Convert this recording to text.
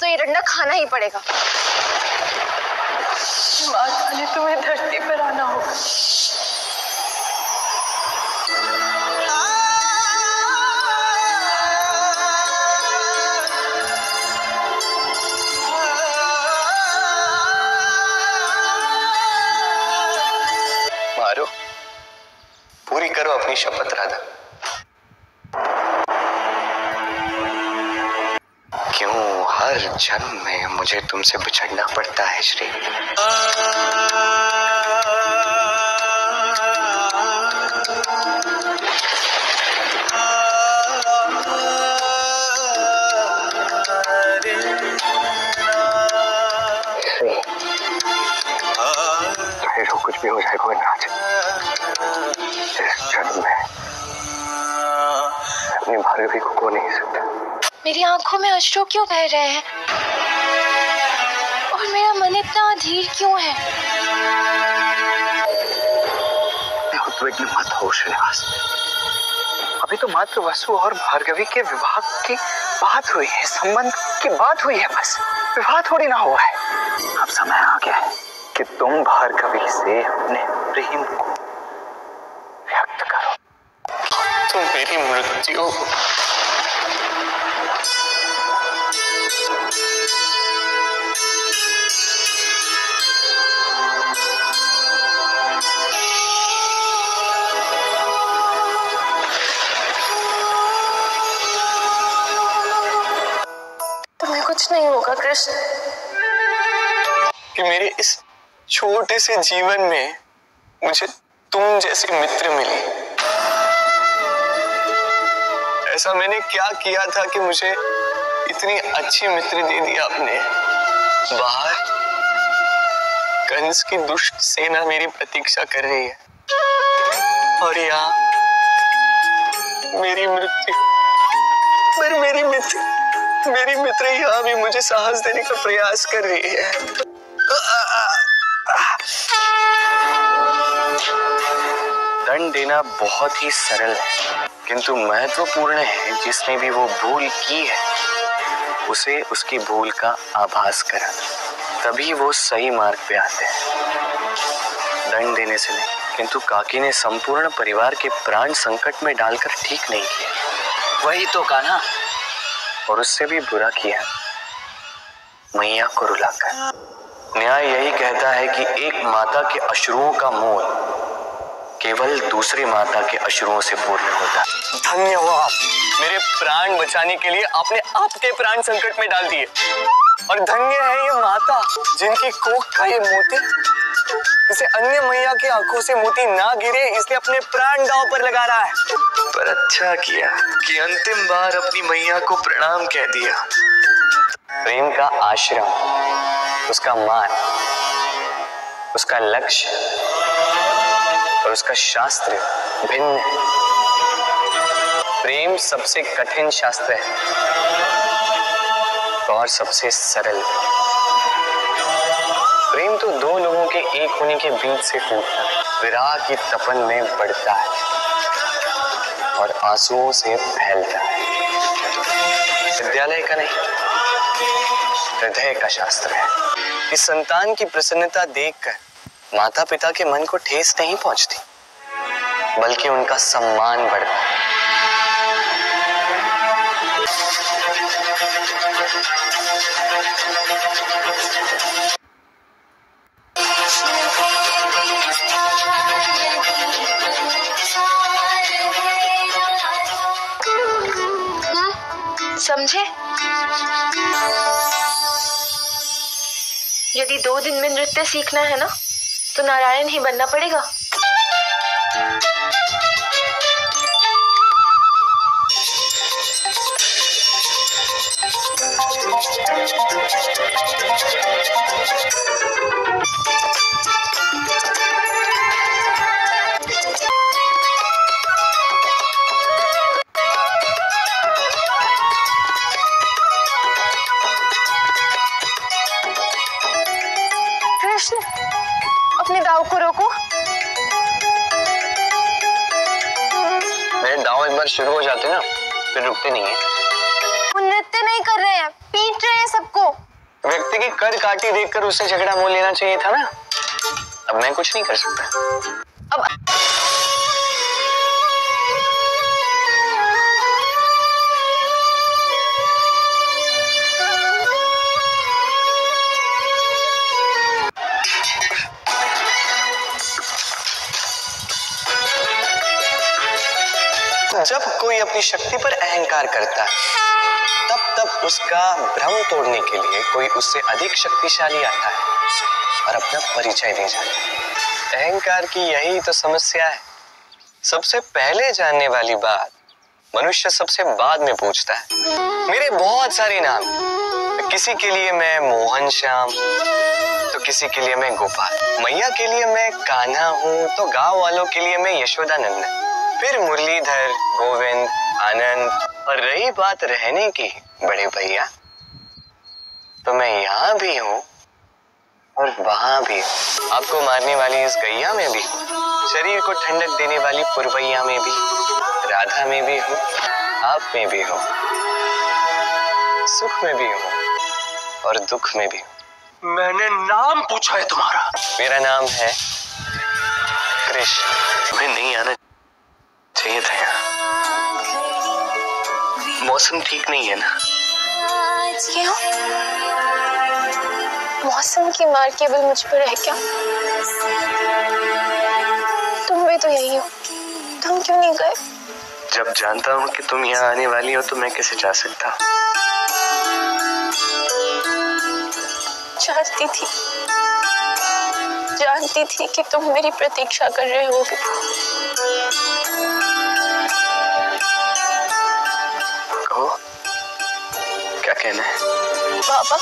तो ये डंडा खाना ही पड़ेगा। माँ तुम्हें धरती पर आना होगा। मारो। पूरी करो अपनी शपथ राधा। हर जन्म में मुझे तुमसे बिछड़ना पड़ता है, श्री। जो कुछ भी हो जाए ना इस जन्म में मैं अपनी भार्गवी को खो नहीं सकता मेरी आँखों में अश्रु क्यों बह रहे हैं? और मेरा मन इतना अधीर क्यों है? उद्विग्न मत हो श्रीनिवास अभी तो मात्र वसु और भार्गवी के विवाह की बात हुई है, संबंध की बात हुई है, बस। विवाह थोड़ी ना हुआ है। अब समय आ गया है कि तुम भार्गवी से अपने प्रेम को व्यक्त करो। तुम मेरी मृत्यु कुछ नहीं होगा, कृष्ण। कि मेरे इस छोटे से जीवन में मुझे तुम जैसे मित्र मिले। ऐसा मैंने क्या किया था कि मुझे इतनी अच्छी मित्र दे दी आपने। बाहर कंस की दुष्ट सेना मेरी प्रतीक्षा कर रही है। और यहाँ मेरी मृत्यु। पर मेरी मित्र मेरी मित्र यहाँ भी मुझे साहस देने का प्रयास कर रही है। दंड देना बहुत ही सरल है, किंतु महत्वपूर्ण है जिसने भी वो भूल की है। उसे उसकी भूल का आभास कराना तभी वो सही मार्ग पे आते हैं। दंड देने से नहीं किंतु काकी ने संपूर्ण परिवार के प्राण संकट में डालकर ठीक नहीं किया। वही तो कान्हा और उससे भी बुरा किया। मैया को रुलाकर। न्याय यही कहता है कि एक माता के अश्रुओं का मोल केवल दूसरी माता के अश्रुओं से पूर्ण होता धन्य आप। मेरे प्राण बचाने के लिए आपने आपके प्राण संकट में डाल दिए। और धन्य है ये माता जिनकी कोख का ये मोती। इसे अन्य मैया की आँखों से मोती ना गिरे, इसलिए अपने प्राण दांव पर लगा रहा है। पर अच्छा किया कि अंतिम बार अपनी मैया को प्रणाम कह दिया। प्रेम का आश्रम, उसका मान, उसका लक्ष्य और उसका शास्त्र भिन्न है। प्रेम सबसे कठिन शास्त्र है और सबसे सरल। प्रेम तो दो लोगों के एक होने के बीच से फूटता है। विराह की तपन में बढ़ता है और आंसुओं से फैलता है। विद्यालय का नहीं, हृदय का शास्त्र है। इस संतान की प्रसन्नता देखकर माता पिता के मन को ठेस नहीं पहुँचती। बल्कि उनका सम्मान बढ़ता है समझे? यदि दो दिन में नृत्य सीखना है ना तो नारायण ही बनना पड़ेगा। कृष्ण अपने दाव को रोको। मेरे दांव एक बार शुरू हो जाते ना फिर रुकते नहीं है। नृत्य नहीं कर रहे हैं। पीट रहे हैं सबको। देखिए कर काटी देखकर उससे झगड़ा मोल लेना चाहिए था ना? अब मैं कुछ नहीं कर सकता। अब जब कोई अपनी शक्ति पर अहंकार करता है तब उसका भ्रम तोड़ने के लिए कोई उससे अधिक शक्तिशाली आता है और अपना परिचय दे जाता है। अहंकार की यही तो समस्या है। सबसे पहले जानने वाली बात मनुष्य सबसे बाद में पूछता है। मेरे बहुत सारे नाम किसी के लिए मैं मोहन श्याम तो किसी के लिए मैं गोपाल। मैया के लिए मैं कान्हा हूँ तो गाँव वालों के लिए मैं यशोदा नंदन फिर मुरलीधर गोविंद आनंद और रही बात रहने की बड़े भैया। तो मैं यहाँ भी हूँ और वहाँ भी आपको मारने वाली इस गैया में भी शरीर को ठंडक देने वाली पुरवैया में भी राधा में भी हूँ आप में भी हूँ सुख में भी हूँ और दुख में भी हूँ। मैंने नाम पूछा है तुम्हारा। मेरा नाम है कृष्ण। तुम्हें नहीं आना चाहिए था यहाँ मौसम ठीक नहीं है ना? क्यों? मौसम की मार केवल मुझ पर है क्या? तुम भी तो यही हो। तुम क्यों नहीं गए? जब जानता हूँ कि तुम यहाँ आने वाली हो तो मैं कैसे जा सकता जानती थी। जानती थी कि तुम मेरी प्रतीक्षा कर रहे हो कहो क्या कहना है? बाबा